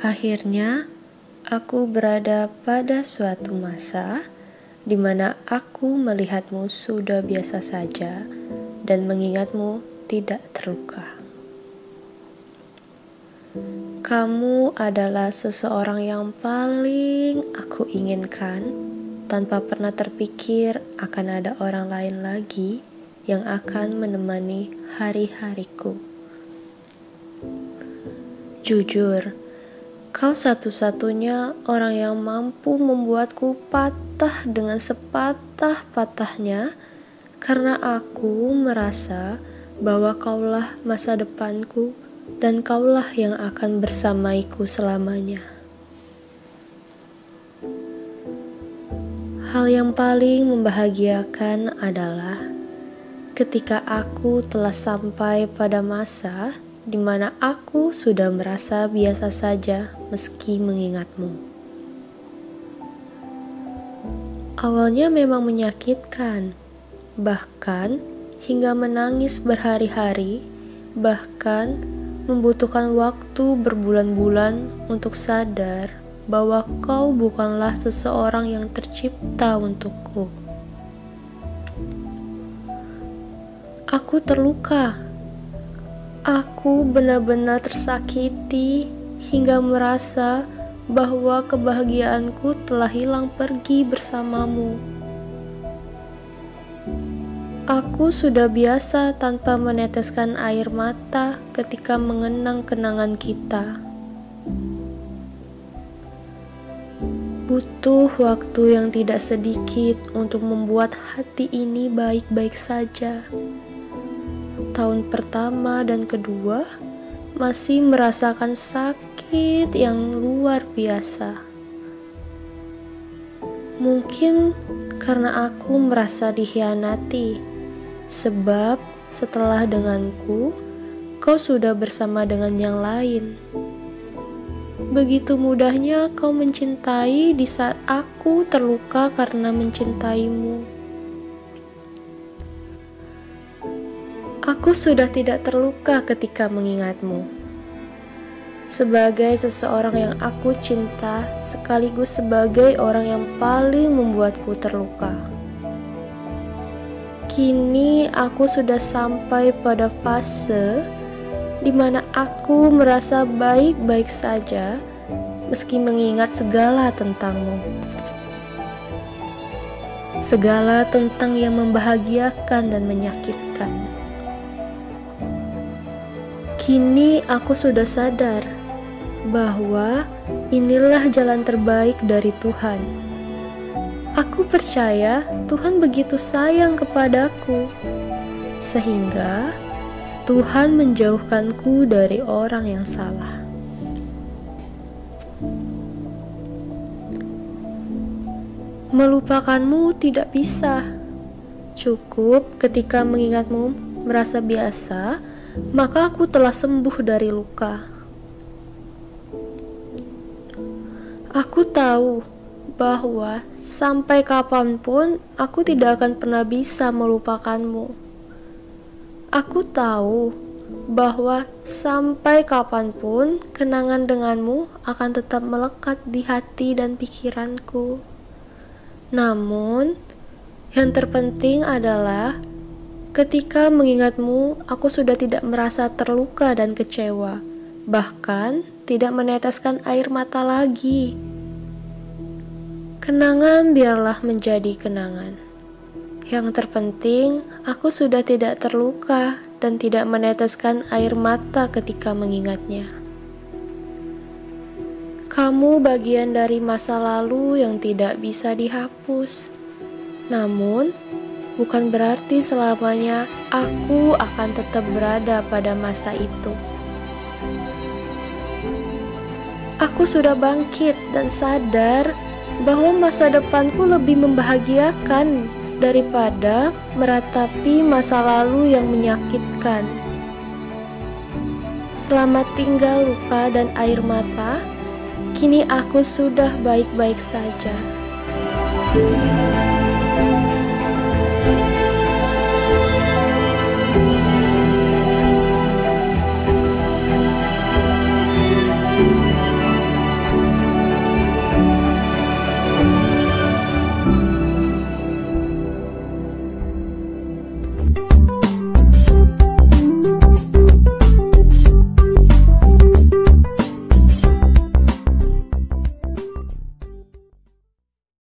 Akhirnya, aku berada pada suatu masa di mana aku melihatmu sudah biasa saja dan mengingatmu tidak terluka. Kamu adalah seseorang yang paling aku inginkan tanpa pernah terpikir akan ada orang lain lagi yang akan menemani hari-hariku. Jujur, Kau satu-satunya orang yang mampu membuatku patah dengan sepatah-patahnya karena aku merasa bahwa kaulah masa depanku dan kaulah yang akan bersamaiku selamanya. Hal yang paling membahagiakan adalah ketika aku telah sampai pada masa di mana aku sudah merasa biasa saja meski mengingatmu. Awalnya memang menyakitkan, bahkan hingga menangis berhari-hari, bahkan membutuhkan waktu berbulan-bulan untuk sadar bahwa kau bukanlah seseorang yang tercipta untukku. Aku terluka Aku benar-benar tersakiti hingga merasa bahwa kebahagiaanku telah hilang pergi bersamamu. Aku sudah biasa tanpa meneteskan air mata ketika mengenang kenangan kita. Butuh waktu yang tidak sedikit untuk membuat hati ini baik-baik saja tahun pertama dan kedua masih merasakan sakit yang luar biasa. Mungkin karena aku merasa dikhianati, sebab setelah denganku, kau sudah bersama dengan yang lain. Begitu mudahnya kau mencintai di saat aku terluka karena mencintaimu. Aku sudah tidak terluka ketika mengingatmu. Sebagai seseorang yang aku cinta, sekaligus sebagai orang yang paling membuatku terluka. Kini aku sudah sampai pada fase di mana aku merasa baik-baik saja meski mengingat segala tentangmu. Segala tentang yang membahagiakan dan menyakitkan. Kini aku sudah sadar bahwa inilah jalan terbaik dari Tuhan. Aku percaya Tuhan begitu sayang kepadaku, sehingga Tuhan menjauhkanku dari orang yang salah. Melupakanmu tidak bisa, cukup ketika mengingatmu merasa biasa maka aku telah sembuh dari luka. Aku tahu bahwa sampai kapan pun aku tidak akan pernah bisa melupakanmu. Aku tahu bahwa sampai kapan pun kenangan denganmu akan tetap melekat di hati dan pikiranku. Namun, yang terpenting adalah Ketika mengingatmu, aku sudah tidak merasa terluka dan kecewa, bahkan tidak meneteskan air mata lagi. Kenangan biarlah menjadi kenangan. Yang terpenting, aku sudah tidak terluka dan tidak meneteskan air mata ketika mengingatnya. Kamu bagian dari masa lalu yang tidak bisa dihapus. Namun, bukan berarti selamanya aku akan tetap berada pada masa itu. Aku sudah bangkit dan sadar bahwa masa depanku lebih membahagiakan daripada meratapi masa lalu yang menyakitkan. Selamat tinggal luka dan air mata. Kini aku sudah baik-baik saja. thank you